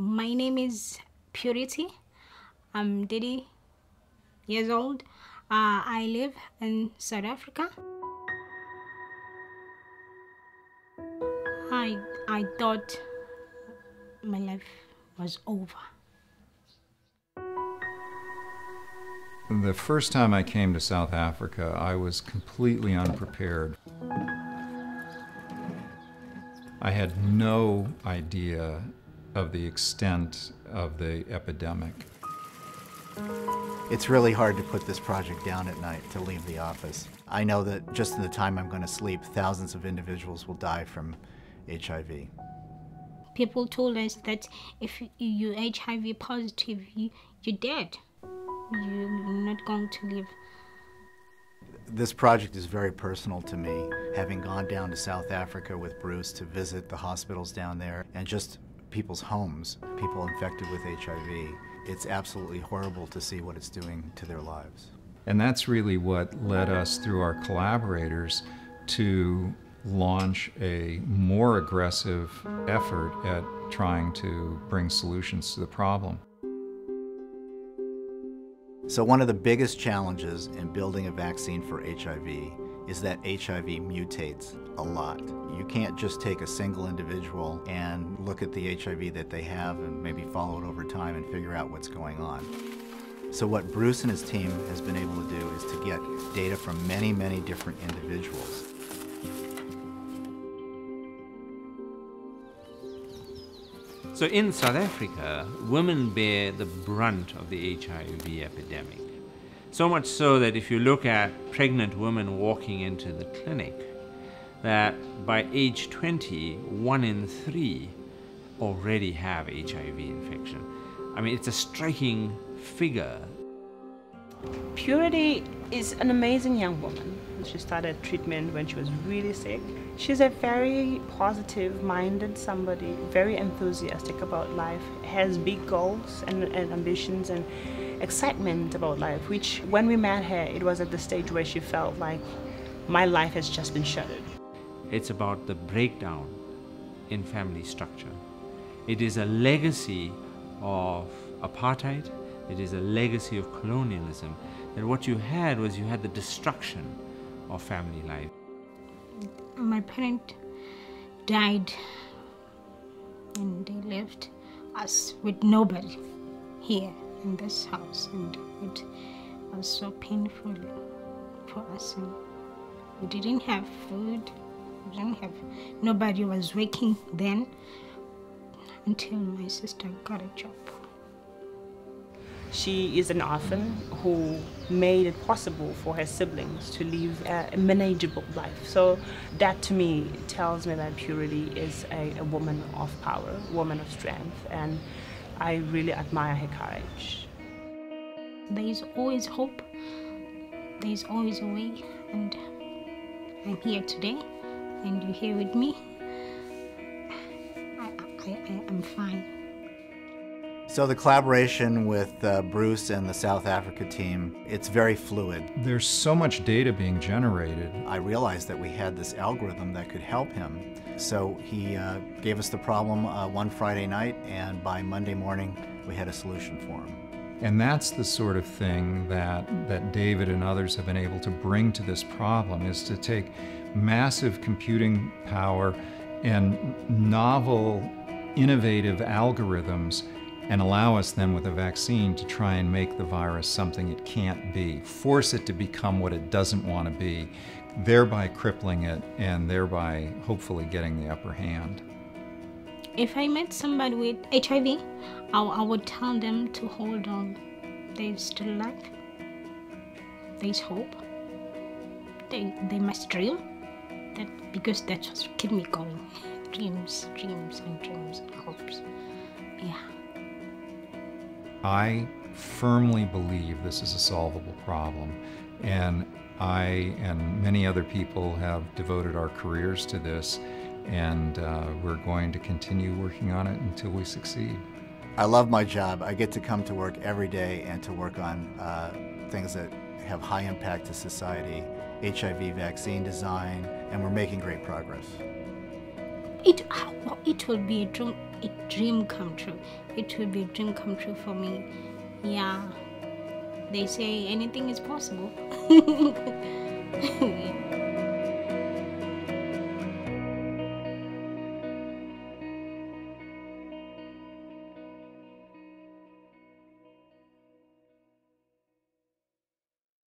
My name is Purity. I'm 30 years old. Uh, I live in South Africa. I I thought my life was over. The first time I came to South Africa, I was completely unprepared. I had no idea of the extent of the epidemic. It's really hard to put this project down at night, to leave the office. I know that just in the time I'm going to sleep, thousands of individuals will die from HIV. People told us that if you're HIV positive, you, you're dead. You're not going to live. This project is very personal to me, having gone down to South Africa with Bruce to visit the hospitals down there and just people's homes, people infected with HIV. It's absolutely horrible to see what it's doing to their lives. And that's really what led us, through our collaborators, to launch a more aggressive effort at trying to bring solutions to the problem. So one of the biggest challenges in building a vaccine for HIV is that HIV mutates a lot. You can't just take a single individual and look at the HIV that they have and maybe follow it over time and figure out what's going on. So what Bruce and his team has been able to do is to get data from many, many different individuals. So in South Africa, women bear the brunt of the HIV epidemic. So much so that if you look at pregnant women walking into the clinic, that by age 20, one in three already have HIV infection. I mean, it's a striking figure. Purity is an amazing young woman. She started treatment when she was really sick. She's a very positive minded somebody, very enthusiastic about life, has big goals and, and ambitions and excitement about life, which when we met her, it was at the stage where she felt like my life has just been shuttered. It's about the breakdown in family structure. It is a legacy of apartheid. It is a legacy of colonialism. That what you had was you had the destruction of family life. My parent died and they left us with nobody here in this house and it was so painful for us and we didn't have food we didn't have nobody was working then until my sister got a job she is an orphan who made it possible for her siblings to live a manageable life. So that to me tells me that Purity is a, a woman of power, woman of strength, and I really admire her courage. there is always hope there is always a way and i'm here today and you're here with me I, I, I, i'm fine So the collaboration with uh, Bruce and the South Africa team, it's very fluid. There's so much data being generated. I realized that we had this algorithm that could help him. So he uh, gave us the problem uh, one Friday night, and by Monday morning, we had a solution for him. And that's the sort of thing that, that David and others have been able to bring to this problem is to take massive computing power and novel, innovative algorithms and allow us then with a vaccine to try and make the virus something it can't be, force it to become what it doesn't want to be, thereby crippling it and thereby hopefully getting the upper hand. if i met somebody with hiv I, I would tell them to hold on. There's still life there's hope. They, they must dream. That because that's what keep me going. Dreams dreams and dreams and hopes I firmly believe this is a solvable problem, and I and many other people have devoted our careers to this, and uh, we're going to continue working on it until we succeed. I love my job. I get to come to work every day and to work on uh, things that have high impact to society, HIV vaccine design, and we're making great progress. it it will be a dream a dream come true. It will be a dream come true for me. Yeah. They say anything is possible.